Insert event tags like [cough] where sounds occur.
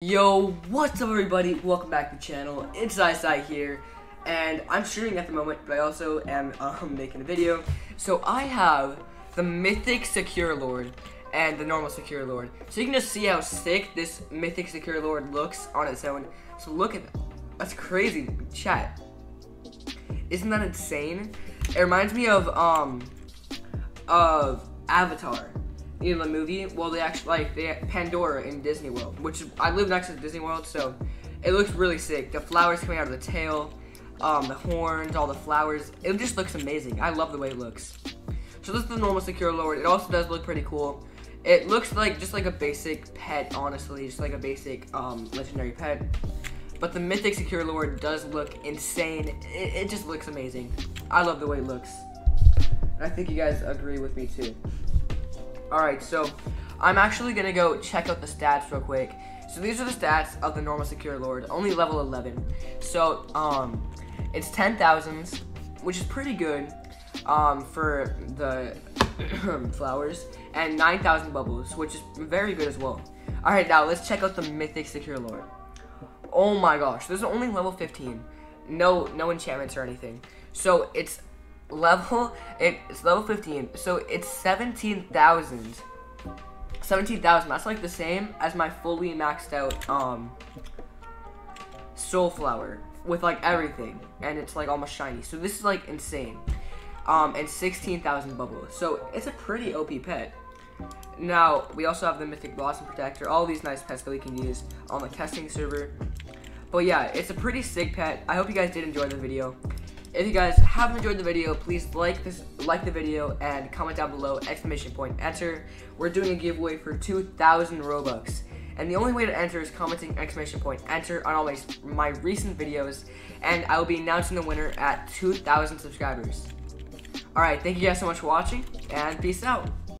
Yo, what's up everybody? Welcome back to the channel. It's Isai here, and I'm streaming at the moment, but I also am um, making a video. So I have the Mythic Sakuralord and the normal Sakuralord. So you can just see how sick this Mythic Sakuralord looks on its own. So look at that. That's crazy. Chat. Isn't that insane? It reminds me of, um, of Avatar in the movie. Well, they actually like they Pandora in Disney World, which I live next to Disney World, so it looks really sick. The flowers coming out of the tail, um, the horns, all the flowers. It just looks amazing. I love the way it looks. So this is the normal sakuralord. It also does look pretty cool. It looks like just like a basic pet, honestly, just like a basic um, legendary pet. But the mythic sakuralord does look insane. It, it just looks amazing. I love the way it looks. And I think you guys agree with me too. Alright, so I'm actually gonna go check out the stats real quick. So these are the stats of the normal sakuralord, only level 11. So um, it's 10,000, which is pretty good um, for the [clears throat] flowers, and 9,000 bubbles, which is very good as well. Alright, now let's check out the mythic sakuralord. Oh my gosh, this is only level 15. No, no enchantments or anything. So it's level it's level 15 so it's 17,000 17,000 that's like the same as my fully maxed out um soul flower with like everything and it's like almost shiny. So this is like insane. Um and 16,000 bubbles so it's a pretty OP pet. Now we also have the mythic blossom protector all these nice pets that we can use on the testing server. But yeah it's a pretty sick pet. I hope you guys did enjoy the video if you guys have enjoyed the video, please like this, like the video, and comment down below exclamation point enter. We're doing a giveaway for 2,000 Robux, and the only way to enter is commenting exclamation point enter on all my my recent videos, and I will be announcing the winner at 2,000 subscribers. All right, thank you guys so much for watching, and peace out.